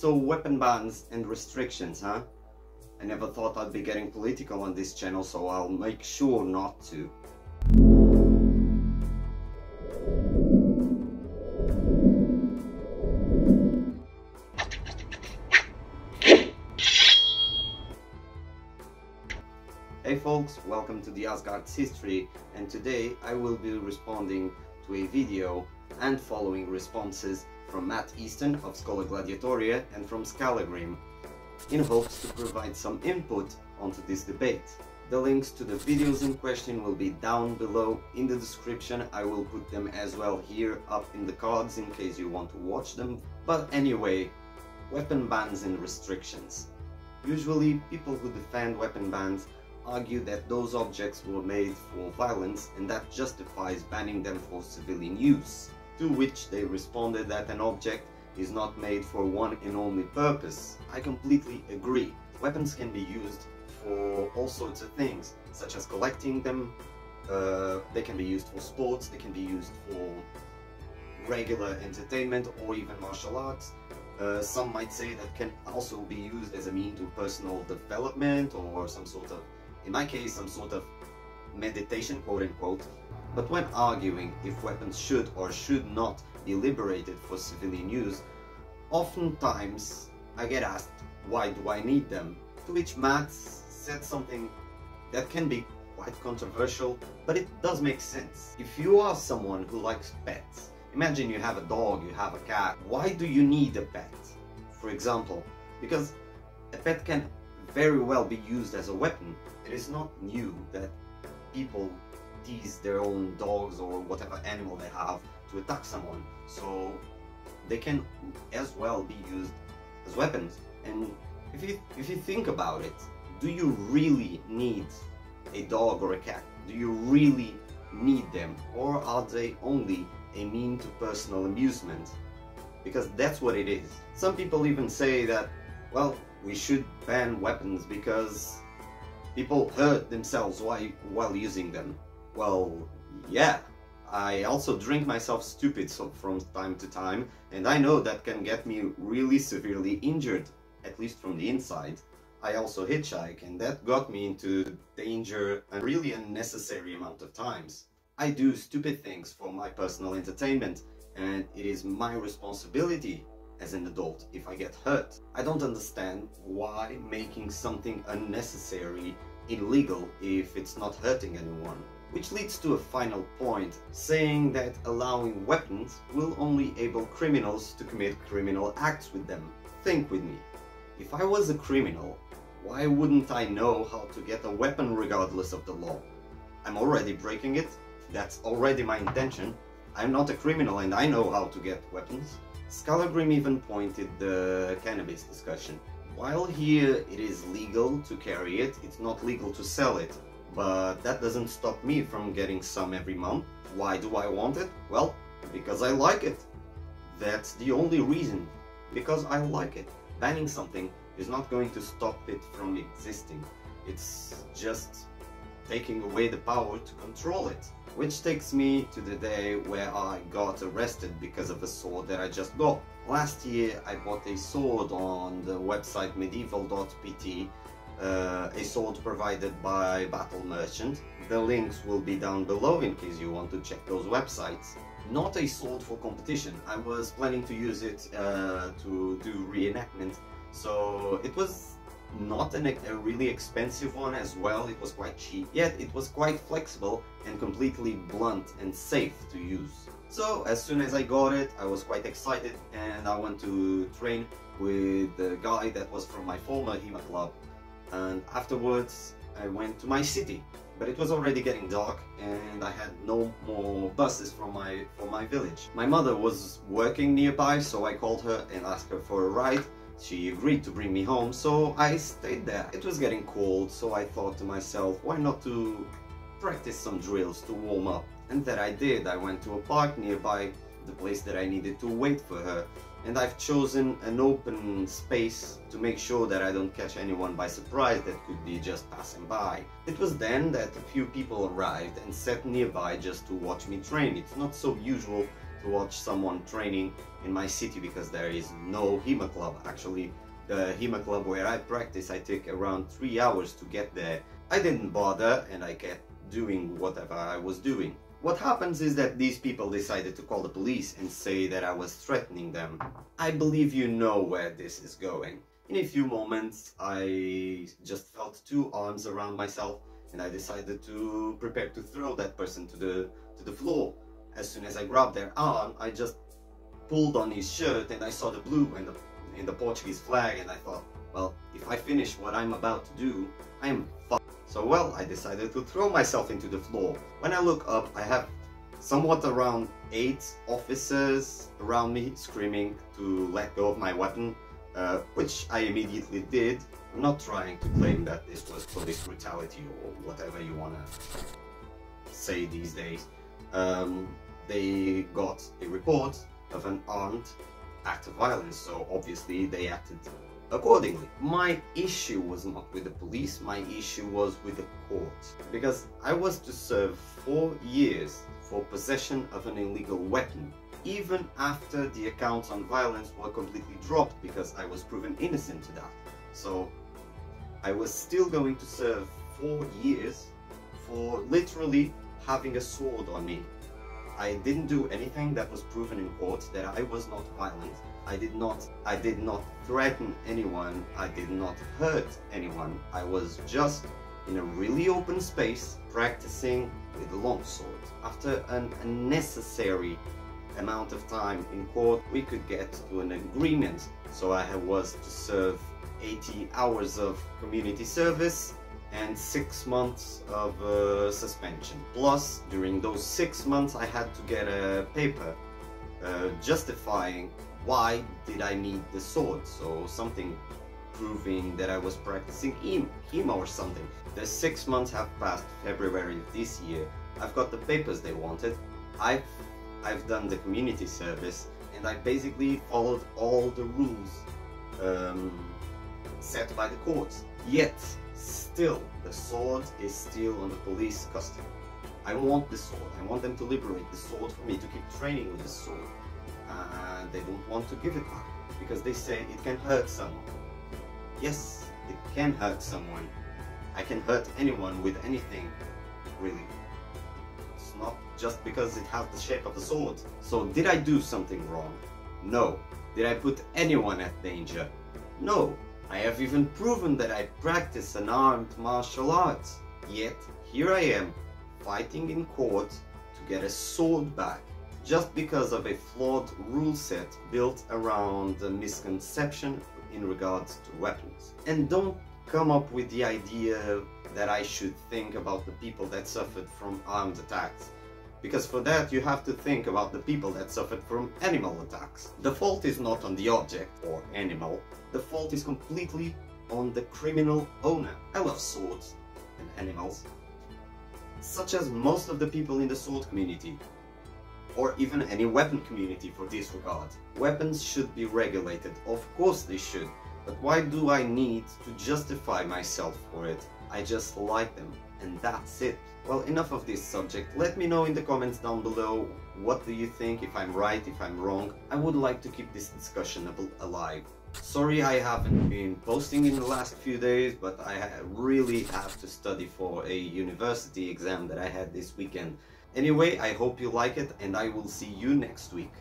So weapon bans and restrictions, huh? I never thought I'd be getting political on this channel, so I'll make sure not to. Hey folks, welcome to the Asgard's History and today I will be responding to a video and following responses from Matt Easton of Schola Gladiatoria and from Skallagrim in hopes to provide some input onto this debate. The links to the videos in question will be down below in the description. I will put them as well here up in the cards in case you want to watch them. But anyway, weapon bans and restrictions. Usually people who defend weapon bans argue that those objects were made for violence and that justifies banning them for civilian use. To which they responded that an object is not made for one and only purpose. I completely agree. Weapons can be used for all sorts of things, such as collecting them, uh, they can be used for sports, they can be used for regular entertainment or even martial arts. Uh, some might say that can also be used as a mean to personal development or some sort of in my case, some sort of meditation, quote unquote. But when arguing if weapons should or should not be liberated for civilian use, oftentimes I get asked, why do I need them? To which Matt said something that can be quite controversial, but it does make sense. If you are someone who likes pets, imagine you have a dog, you have a cat, why do you need a pet? For example, because a pet can very well be used as a weapon. It is not new that people tease their own dogs or whatever animal they have to attack someone. So they can as well be used as weapons. And if you if you think about it, do you really need a dog or a cat? Do you really need them? Or are they only a mean to personal amusement? Because that's what it is. Some people even say that, well, we should ban weapons because people hurt themselves while, while using them. Well, yeah, I also drink myself stupid so from time to time, and I know that can get me really severely injured, at least from the inside. I also hitchhike, and that got me into danger a really unnecessary amount of times. I do stupid things for my personal entertainment, and it is my responsibility as an adult if I get hurt. I don't understand why making something unnecessary illegal if it's not hurting anyone. Which leads to a final point, saying that allowing weapons will only enable criminals to commit criminal acts with them. Think with me. If I was a criminal, why wouldn't I know how to get a weapon regardless of the law? I'm already breaking it, that's already my intention. I'm not a criminal and I know how to get weapons. Skallagrim even pointed the cannabis discussion. While here it is legal to carry it, it's not legal to sell it. But that doesn't stop me from getting some every month. Why do I want it? Well, because I like it. That's the only reason. Because I like it. Banning something is not going to stop it from existing. It's just taking away the power to control it. Which takes me to the day where I got arrested because of a sword that I just got. Last year I bought a sword on the website medieval.pt, uh, a sword provided by Battle Merchant. The links will be down below in case you want to check those websites. Not a sword for competition, I was planning to use it uh, to do reenactment, so it was not an, a really expensive one as well, it was quite cheap, yet it was quite flexible and completely blunt and safe to use. So as soon as I got it, I was quite excited and I went to train with the guy that was from my former HEMA club and afterwards I went to my city but it was already getting dark and I had no more buses from my from my village. My mother was working nearby so I called her and asked her for a ride she agreed to bring me home, so I stayed there. It was getting cold, so I thought to myself, why not to practice some drills to warm up? And that I did. I went to a park nearby the place that I needed to wait for her. And I've chosen an open space to make sure that I don't catch anyone by surprise that could be just passing by. It was then that a few people arrived and sat nearby just to watch me train. It's not so usual to watch someone training in my city because there is no HEMA club. Actually, the HEMA club where I practice, I take around three hours to get there. I didn't bother and I kept doing whatever I was doing. What happens is that these people decided to call the police and say that I was threatening them. I believe you know where this is going. In a few moments, I just felt two arms around myself and I decided to prepare to throw that person to the to the floor. As soon as I grabbed their arm, I just pulled on his shirt and I saw the blue and the, the Portuguese flag and I thought, well, if I finish what I'm about to do, I am fucked. So well, I decided to throw myself into the floor. When I look up, I have somewhat around eight officers around me screaming to let go of my weapon, uh, which I immediately did. I'm not trying to claim that this was police brutality or whatever you wanna say these days. Um, they got a report of an armed act of violence, so obviously they acted accordingly. My issue was not with the police, my issue was with the court. Because I was to serve four years for possession of an illegal weapon, even after the accounts on violence were completely dropped because I was proven innocent to that. So I was still going to serve four years for literally having a sword on me. I didn't do anything that was proven in court that I was not violent. I did not I did not threaten anyone. I did not hurt anyone. I was just in a really open space practicing with a long sword. After an unnecessary amount of time in court, we could get to an agreement. So I was to serve 80 hours of community service and six months of uh, suspension. Plus, during those six months, I had to get a paper uh, justifying why did I need the sword. So something proving that I was practicing HEMA or something. The six months have passed February this year. I've got the papers they wanted. I've I've done the community service and I basically followed all the rules um, set by the courts. Yet Still, the sword is still on the police custody. I want the sword. I want them to liberate the sword for me to keep training with the sword. And they don't want to give it back because they say it can hurt someone. Yes, it can hurt someone. I can hurt anyone with anything, really. It's not just because it has the shape of a sword. So did I do something wrong? No. Did I put anyone at danger? No. I have even proven that I practice an armed martial arts. Yet, here I am, fighting in court to get a sword back, just because of a flawed rule set built around a misconception in regards to weapons. And don't come up with the idea that I should think about the people that suffered from armed attacks because for that you have to think about the people that suffered from animal attacks. The fault is not on the object or animal, the fault is completely on the criminal owner. I love swords and animals, such as most of the people in the sword community, or even any weapon community for this regard. Weapons should be regulated, of course they should, but why do I need to justify myself for it? I just like them, and that's it. Well, enough of this subject. Let me know in the comments down below what do you think, if I'm right, if I'm wrong. I would like to keep this discussion alive. Sorry I haven't been posting in the last few days, but I really have to study for a university exam that I had this weekend. Anyway, I hope you like it and I will see you next week.